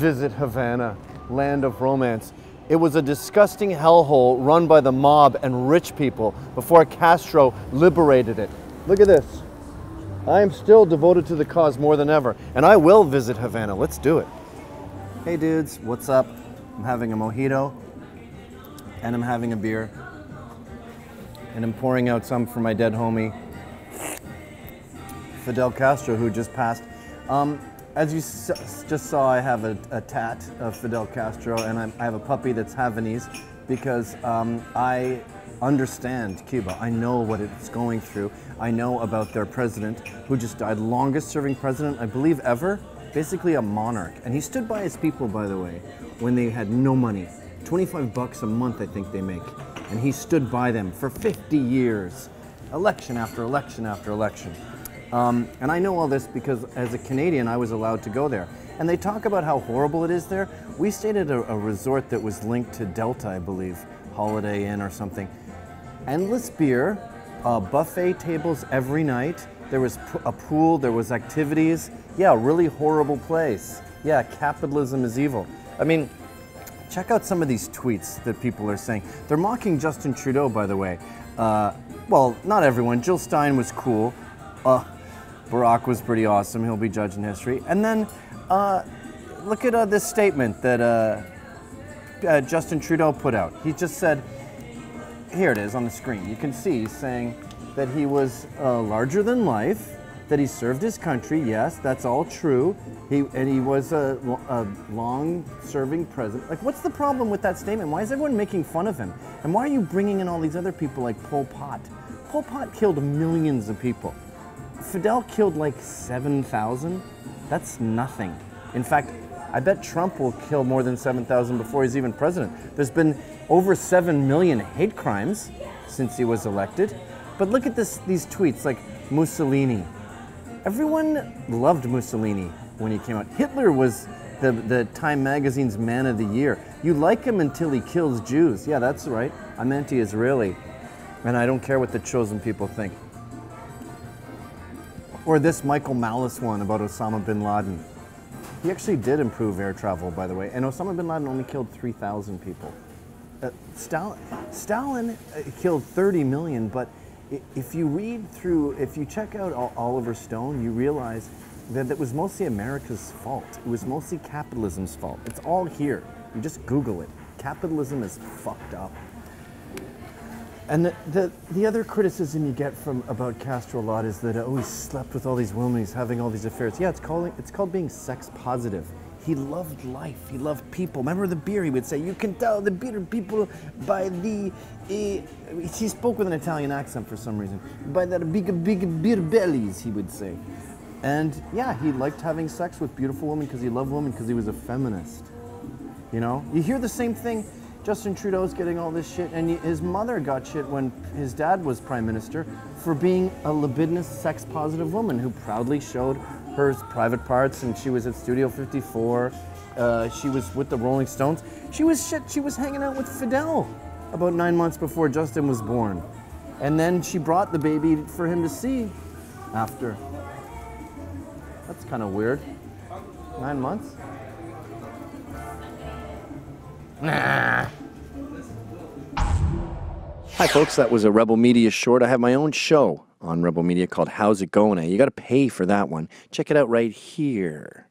visit Havana, land of romance. It was a disgusting hellhole run by the mob and rich people before Castro liberated it. Look at this. I am still devoted to the cause more than ever, and I will visit Havana. Let's do it. Hey dudes, what's up? I'm having a mojito, and I'm having a beer, and I'm pouring out some for my dead homie, Fidel Castro, who just passed. Um, as you just saw, I have a, a tat of Fidel Castro, and I'm, I have a puppy that's Havanese because um, I understand Cuba. I know what it's going through. I know about their president, who just died, longest serving president, I believe, ever. Basically, a monarch. And he stood by his people, by the way, when they had no money. 25 bucks a month, I think they make. And he stood by them for 50 years, election after election after election. Um, and I know all this because as a Canadian, I was allowed to go there. And they talk about how horrible it is there. We stayed at a, a resort that was linked to Delta, I believe, Holiday Inn or something. Endless beer, uh, buffet tables every night. There was a pool, there was activities. Yeah, really horrible place. Yeah, capitalism is evil. I mean, check out some of these tweets that people are saying. They're mocking Justin Trudeau, by the way. Uh, well, not everyone. Jill Stein was cool. Uh, Barack was pretty awesome. He'll be judging history. And then uh, look at uh, this statement that uh, uh, Justin Trudeau put out. He just said, here it is on the screen. You can see he's saying that he was uh, larger than life, that he served his country. Yes, that's all true. He and he was a, a long-serving president. Like, what's the problem with that statement? Why is everyone making fun of him? And why are you bringing in all these other people like Pol Pot? Pol Pot killed millions of people. Fidel killed like 7,000. That's nothing. In fact, I bet Trump will kill more than 7,000 before he's even president. There's been over 7 million hate crimes since he was elected. But look at this, these tweets like Mussolini. Everyone loved Mussolini when he came out. Hitler was the, the Time magazine's man of the year. You like him until he kills Jews. Yeah, that's right. I'm anti Israeli. And I don't care what the chosen people think. Or this Michael Malice one about Osama bin Laden. He actually did improve air travel, by the way, and Osama bin Laden only killed 3,000 people. Uh, Stalin, Stalin uh, killed 30 million, but if you read through, if you check out Ol- Oliver Stone, you realize that it was mostly America's fault. It was mostly capitalism's fault. It's all here. You just Google it. Capitalism is fucked up. And the, the, the other criticism you get from about Castro a lot is that oh he slept with all these women, he's having all these affairs. Yeah, it's calling it's called being sex positive. He loved life. He loved people. Remember the beer? He would say, "You can tell the beer people by the." Uh, he spoke with an Italian accent for some reason. By their big, big beer bellies, he would say. And yeah, he liked having sex with beautiful women because he loved women because he was a feminist. You know, you hear the same thing. Justin Trudeau's getting all this shit, and his mother got shit when his dad was prime minister for being a libidinous, sex positive woman who proudly showed her private parts. And she was at Studio 54. Uh, she was with the Rolling Stones. She was shit. She was hanging out with Fidel about nine months before Justin was born, and then she brought the baby for him to see after. That's kind of weird. Nine months. Hi, folks. That was a Rebel Media short. I have my own show on Rebel Media called How's It Going? You got to pay for that one. Check it out right here.